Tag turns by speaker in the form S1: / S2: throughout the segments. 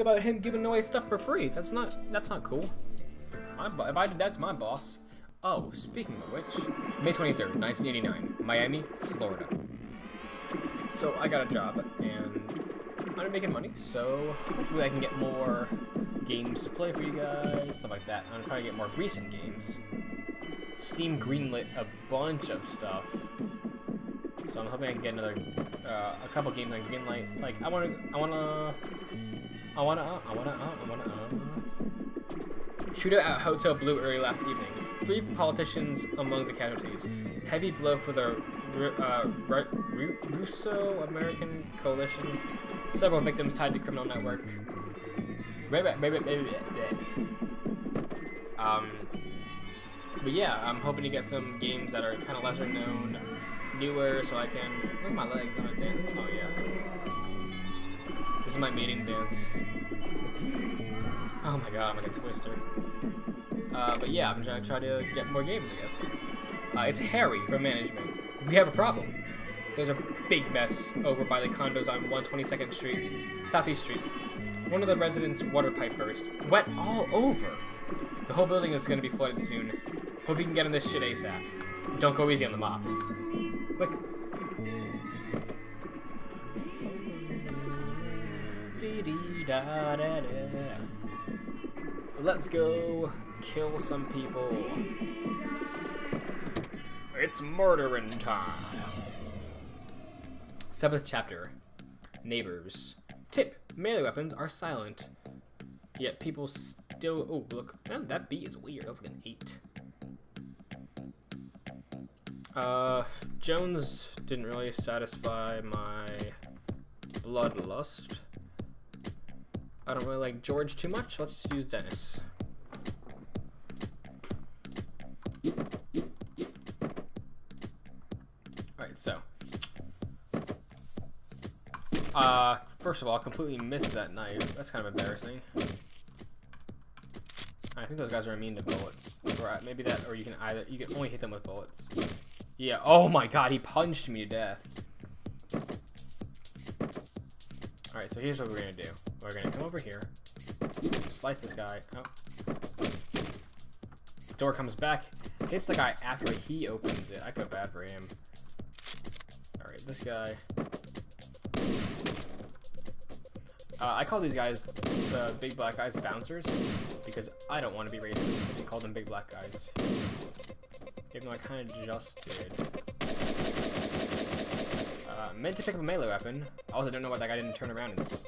S1: about him giving away stuff for free. That's not that's not cool. My, if I did that to my boss. Oh, speaking of which, May 23rd, 1989, Miami, Florida. So I got a job and I'm making money, so hopefully I can get more games to play for you guys, stuff like that. I'm trying to get more recent games. Steam greenlit a bunch of stuff. So I'm hoping I can get another, uh, a couple games on greenlight. Like I wanna, I wanna, I wanna, uh, I wanna, uh, I wanna, uh. Shootout at Hotel Blue early last evening. Three politicians among the casualties. Heavy blow for the uh, Russo-American coalition. Several victims tied to criminal network. Maybe maybe maybe. Um, but yeah, I'm hoping to get some games that are kind of lesser known, newer, so I can look at my legs on a dance. Oh yeah, this is my mating dance. Oh my god, I'm like a twister. Uh, but yeah, I'm gonna try to get more games, I guess. Uh, it's Harry from management. We have a problem. There's a big mess over by the condos on 122nd Street, Southeast Street. One of the residents' water pipe burst. Wet all over. The whole building is to be flooded soon. Hope you can get on this shit ASAP. Don't go easy on the mop. Click. Let's go kill some people. It's murdering time. Seventh chapter. Neighbors. Tip. Melee weapons are silent. Yet people still... Oh, look. Man, that B is weird. That's like an 8. Uh, Jones didn't really satisfy my bloodlust. I don't really like George too much. Let's just use Dennis. Alright, so. Uh, first of all, I completely missed that knife. That's kind of embarrassing. I think those guys are immune to bullets. Or uh, maybe that, or you can either, you can only hit them with bullets. Yeah, oh my god, he punched me to death. Alright, so here's what we're gonna do. We're gonna come over here, slice this guy. Oh. Door comes back, hits the guy after he opens it. I feel bad for him. Alright, this guy. Uh, I call these guys the big black guys bouncers because I don't want to be racist and call them big black guys. Even though I kind of just did. Uh, meant to pick up a melee weapon. I also don't know why that guy didn't turn around and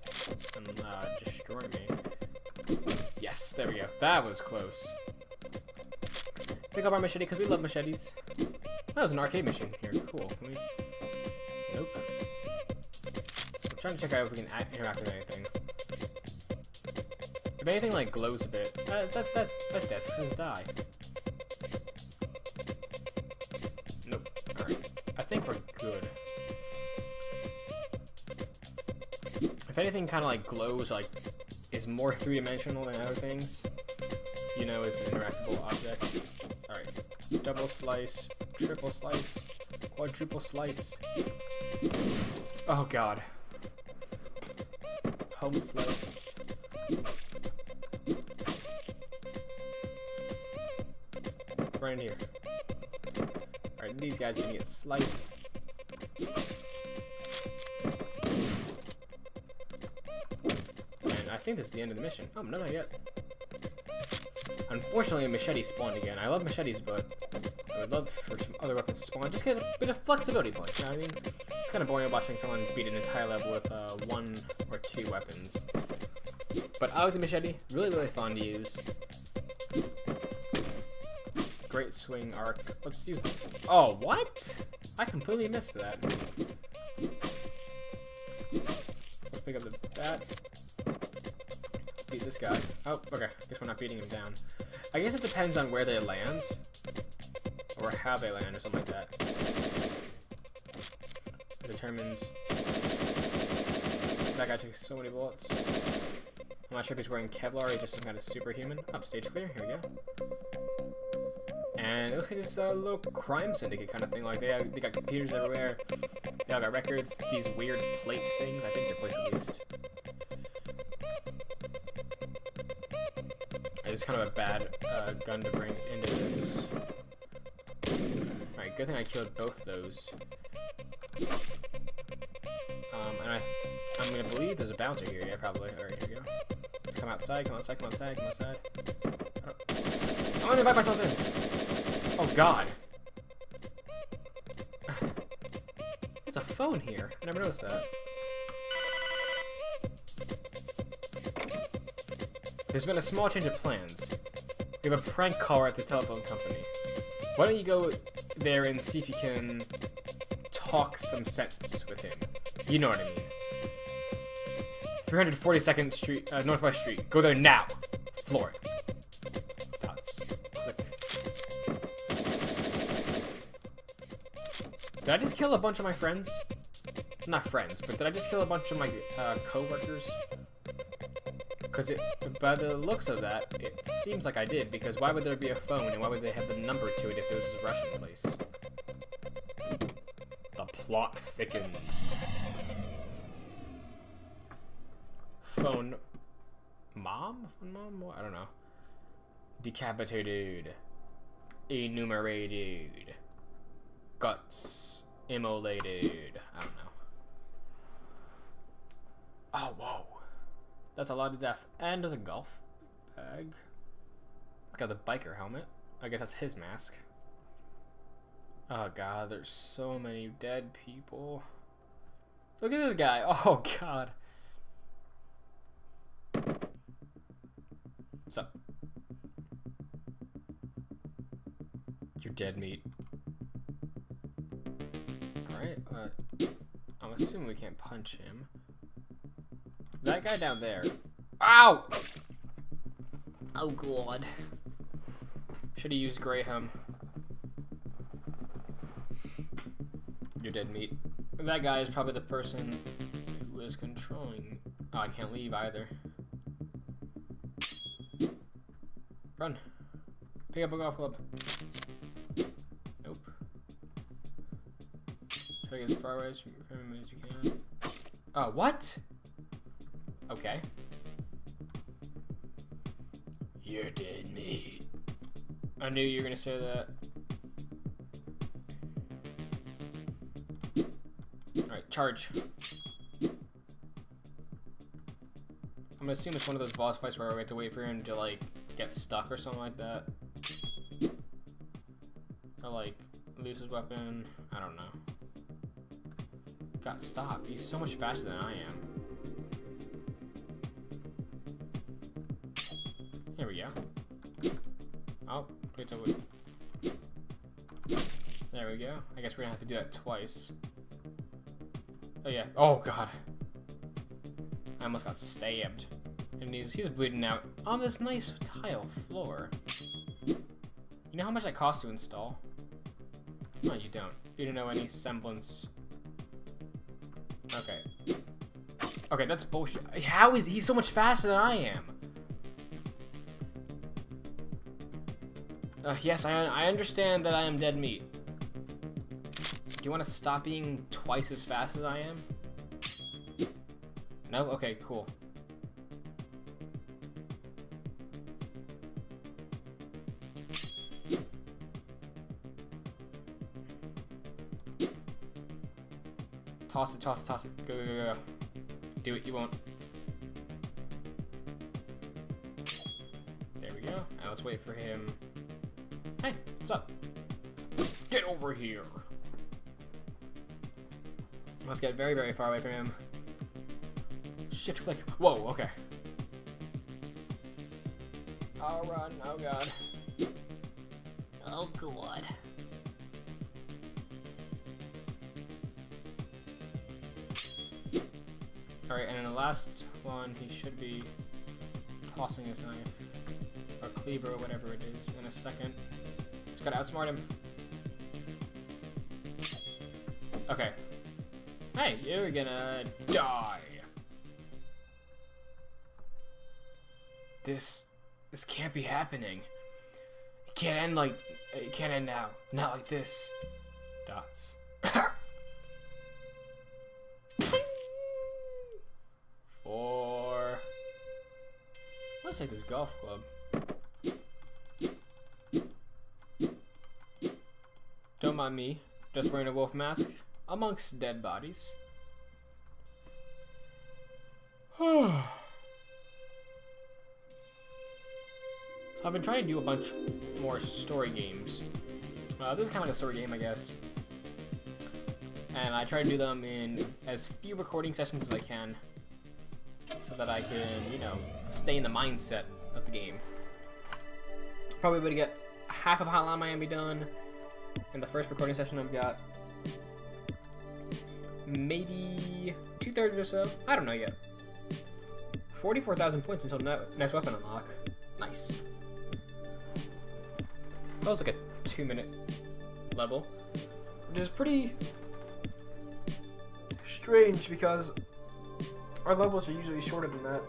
S1: destroy me. Yes, there we go. That was close. Pick up our machete because we love machetes. That was an arcade machine here. Cool. We... Nope. I'm trying to check out if we can interact with anything. If anything like glows a bit, uh, that that that desk says die. Nope. All right. I think we're good. If anything kind of like glows, like is more three-dimensional than other things, you know it's an interactable object. All right. Double slice, triple slice, quadruple slice. Oh god. Home slice. Right in here. Alright, these guys are gonna get sliced. Think this is the end of the mission. Oh, no, not yet. Unfortunately, a machete spawned again. I love machetes, but I would love for some other weapons to spawn. Just get a bit of flexibility points, you know what I mean? It's kind of boring watching someone beat an entire level with uh, one or two weapons. But I like the machete. Really, really fun to use. Great swing arc. Let's use... Oh, what? I completely missed that. Let's pick up the bat. Beat this guy. Oh, okay. I guess we're not beating him down. I guess it depends on where they land. Or how they land or something like that. It determines... That guy takes so many bullets. I'm not sure if he's wearing Kevlar or just some kind of superhuman. Oh, stage clear. Here we go. And it looks like this uh, little crime syndicate kind of thing. Like they have, they got computers everywhere. They all got records. These weird plate things. I think they're plates at least. It's kind of a bad uh, gun to bring into this. Alright, good thing I killed both those. Um, and I, I'm gonna believe there's a bouncer here. Yeah, probably. Alright, here we go. Come outside, come outside, come outside, come outside. Oh. I'm gonna invite myself in. Oh god. There's a phone here. I never noticed that. There's been a small change of plans. We have a prank caller at the telephone company. Why don't you go there and see if you can talk some sense with him? You know what I mean. 342nd Street, uh, Northwest Street. Go there now. Floor. Click. Did I just kill a bunch of my friends? Not friends, but did I just kill a bunch of my uh, co-workers? Because by the looks of that, it seems like I did, because why would there be a phone, and why would they have the number to it if there was a Russian place? The plot thickens. Phone... Mom? Mom? I don't know. Decapitated. Enumerated. Guts. Immolated. I don't know. Oh, whoa. That's a lot of death. And there's a golf bag. Got the biker helmet. I guess that's his mask. Oh god, there's so many dead people. Look at this guy. Oh god. What's up? You're dead meat. Alright, uh, I'm assuming we can't punch him. That guy down there. Ow! Oh god. Should have used Graham. You're dead meat. That guy is probably the person who is controlling. Oh, I can't leave either. Run. Pick up a golf club. Nope. Try to get as far away from him as you can. Oh, what? Okay. You're dead meat. I knew you were gonna say that. Alright, charge. I'm gonna assume it's one of those boss fights where we have to wait for him to, like, get stuck or something like that. Or, like, lose his weapon. I don't know. Got stopped. He's so much faster than I am. There we go. I guess we're gonna have to do that twice. Oh yeah. Oh god. I almost got stabbed. And he's, he's bleeding out on this nice tile floor. You know how much that costs to install? No, you don't. You don't know any semblance. Okay. Okay, that's bullshit. How is he so much faster than I am? Uh, yes, I, I understand that I am dead meat. Do you want to stop being twice as fast as I am? No? Okay, cool. Toss it, toss it, toss it. Go, go, go, go. Do it, you won't. There we go. Now let's wait for him. Hey, what's up? Get over here. Let's get very, very far away from him. Shift click. Whoa, okay. I'll run. Oh god. Oh god. Alright, and in the last one, he should be tossing his knife. Or cleaver, or whatever it is, in a second. Just gotta outsmart him. Okay. Hey, you're gonna die. This, this can't be happening. It can't end like, it can't end now. Not like this. Dots. Four. Let's take this golf club. Mind me, just wearing a wolf mask amongst dead bodies. so I've been trying to do a bunch more story games. Uh, this is kind of like a story game, I guess. And I try to do them in as few recording sessions as I can so that I can, you know, stay in the mindset of the game. Probably to get half of Hotline Miami done in the first recording session I've got. Maybe two thirds or so. I don't know yet. 44,000 points until next weapon unlock. Nice. That was like a two minute level, which is pretty strange because our levels are usually shorter than that.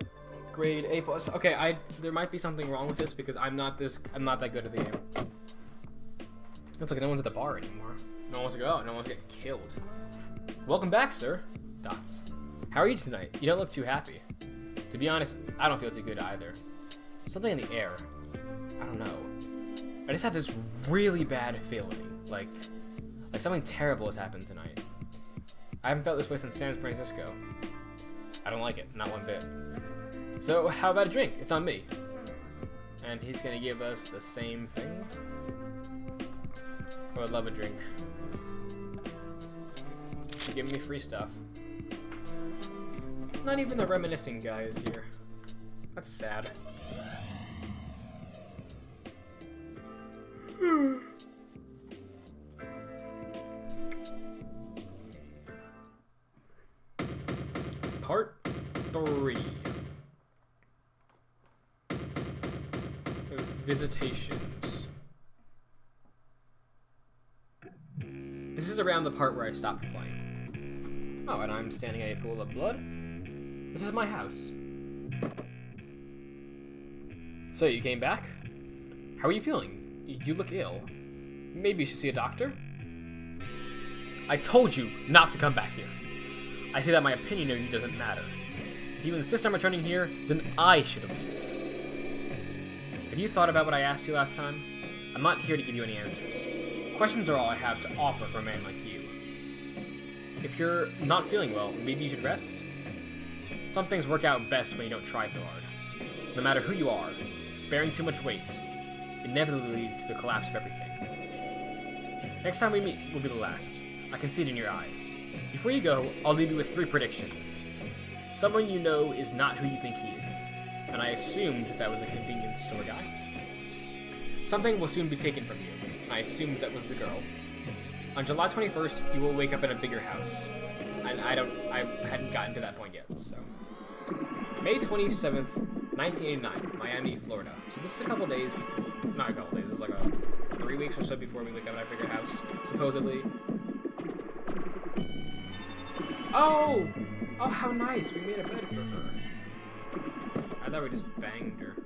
S1: Grade A plus. Okay, I there might be something wrong with this because I'm not this I'm not that good at the game. Looks like no one's at the bar anymore. No one wants to go out. No one wants to get killed. Welcome back, sir. Dots. How are you tonight? You don't look too happy. To be honest, I don't feel too good either. Something in the air. I don't know. I just have this really bad feeling. Like, like something terrible has happened tonight. I haven't felt this way since San Francisco. I don't like it, not one bit. So, how about a drink? It's on me. And he's gonna give us the same thing. Would love a drink. You're giving me free stuff. Not even the reminiscing guy is here. That's sad. Part 3. Visitations. Is around the part where I stopped playing. Oh, and I'm standing in a pool of blood? This is my house. So, you came back? How are you feeling? You look ill. Maybe you should see a doctor? I told you not to come back here. I say that my opinion of you doesn't matter. If you insist on returning here, then I should leave. Have you thought about what I asked you last time? I'm not here to give you any answers. Questions are all I have to offer for a man like you. If you're not feeling well, maybe you should rest? Some things work out best when you don't try so hard. No matter who you are, bearing too much weight inevitably leads to the collapse of everything. Next time we meet will be the last. I can see it in your eyes. Before you go, I'll leave you with three predictions. Someone you know is not who you think he is, and I assumed that was a convenience store guy. Something will soon be taken from you, assumed that was the girl. On July 21st, you will wake up in a bigger house, and I don't, I hadn't gotten to that point yet, so. May 27th, 1989, Miami, Florida. So this is a couple days before, not a couple days, it's like a three weeks or so before we wake up in our bigger house, supposedly. Oh! Oh, how nice! We made a bed for her. I thought we just banged her.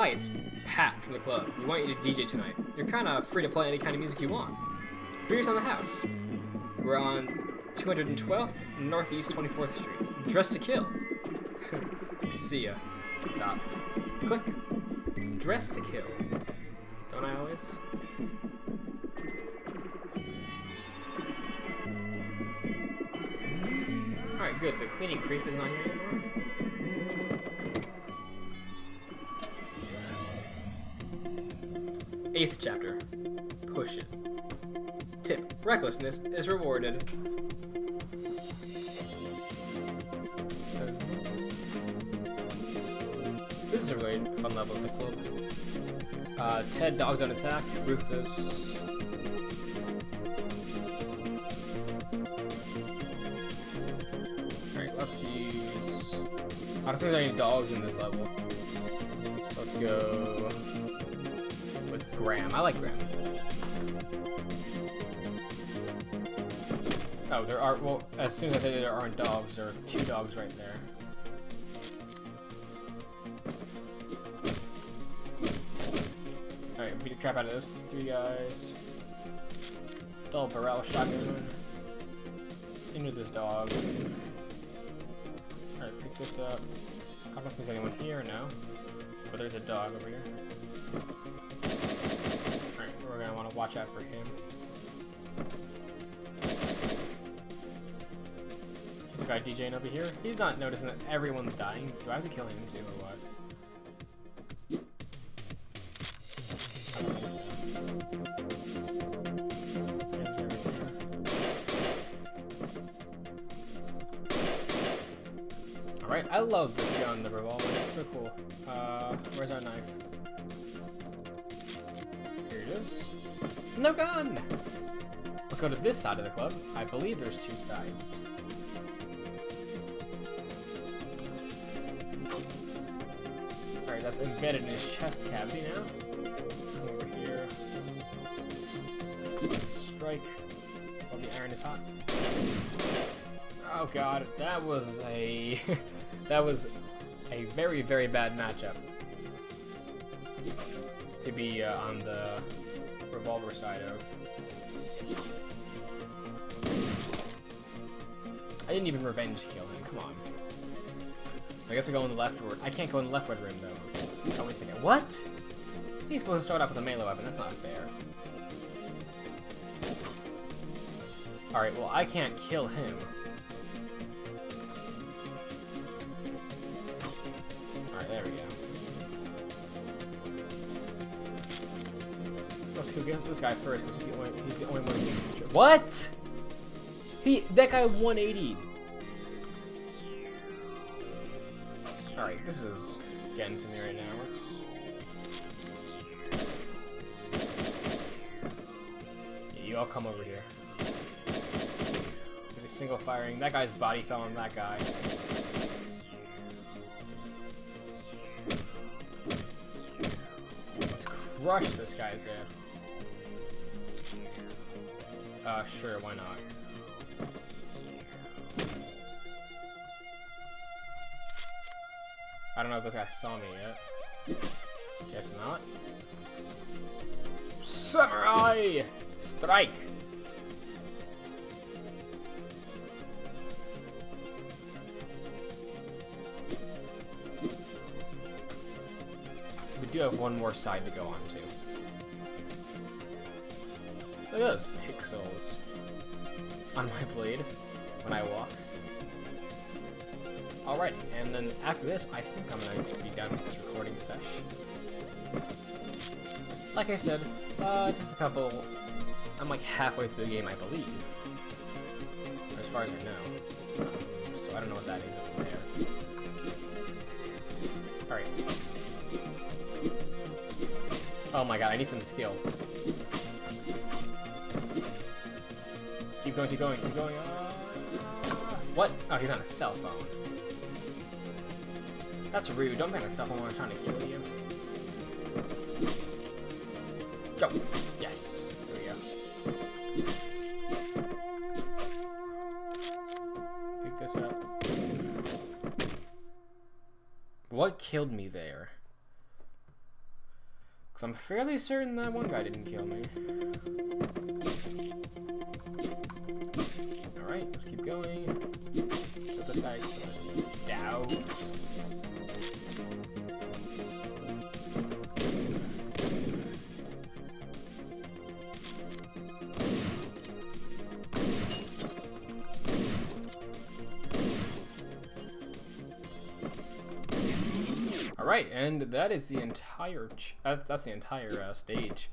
S1: Hi, it's Pat from the club. We want you to DJ tonight. You're kind of free to play any kind of music you want. Beers on the house. We're on 212th Northeast 24th Street. Dress to kill. See ya. Dots. Click. Dress to kill. Don't I always? Alright, good. The cleaning creep is not here anymore. Eighth chapter. Push it. Tip. Recklessness is rewarded. This is a really fun level of the club. Uh, Ted, dogs on attack. Rufus, Alright, let's use. I don't think there are any dogs in this level. Let's go Graham. I like Graham. Oh, there are, well, as soon as I say there aren't dogs, there are two dogs right there. Alright, beat the crap out of those three guys. Double barrel shotgun. Into this dog Alright, pick this up. I don't know if there's anyone here now. But there's a dog over here. Watch out for him. This guy DJing over here. He's not noticing that everyone's dying. Do I have to kill him too, or what? Alright, I love this gun, the revolver. It's so cool. Uh, where's our knife? Here it is. No gun! Let's go to this side of the club. I believe there's two sides. Alright, that's embedded in his chest cavity now. Let's come over here. Strike while the iron is hot. Oh god, that was a... that was a very, very bad matchup. To be uh, on the revolver side of. I didn't even revenge kill him, come on. I guess I go in the leftward. I can't go in the leftward room, though. Oh, wait a second. What? He's supposed to start off with a melee weapon, that's not fair. Alright, well I can't kill him. Let's go get this guy first, because he's the only he's the only one who can What? He that guy 180'd. Alright, this is getting to me right now. Let's... Yeah, you all come over here. Single firing. That guy's body fell on that guy. Let's crush this guy's head. Uh, sure, why not? I don't know if this guy saw me yet. Guess not. Samurai! Strike! So we do have one more side to go on to. Look at those pixels on my blade when I walk. Alrighty, and then after this, I think I'm gonna be done with this recording session. Like I said, uh, a couple... I'm like halfway through the game, I believe. As far as I know. So I don't know what that is over there. Alright. Oh my god, I need some skill. Keep going, keep going, keep going. Uh, what? Oh, he's on a cell phone. That's rude. Don't be on a cell phone when I'm trying to kill you. Go. Yes. There we go. Pick this up. What killed me there? Because I'm fairly certain that one guy didn't kill me. Let's keep going. This guy douse. Alright, and that is the entire, that's, that's the entire uh, stage.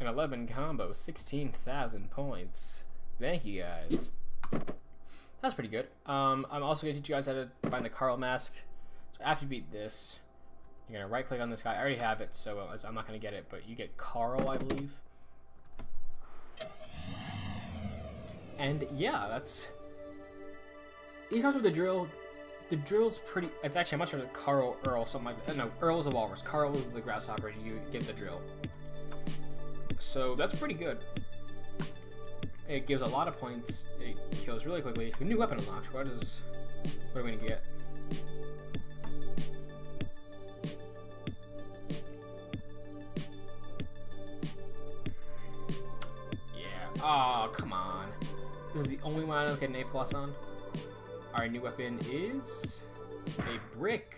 S1: An 11 combo, 16,000 points. Thank you guys. That's pretty good. Um, I'm also going to teach you guys how to find the Carl mask. So after you beat this, you're going to right click on this guy. I already have it, so uh, I'm not going to get it, but you get Carl, I believe. And yeah, that's... He comes with the drill. The drill's pretty... It's actually, I'm not sure it's Carl, Earl, something like that. No, Earl's a walrus. Carl is the grasshopper, and you get the drill. So that's pretty good. It gives a lot of points. It kills really quickly. New weapon unlocked. What is... What are we gonna get? Yeah. Oh, come on. This is the only one I don't get an A plus on. Our new weapon is a brick.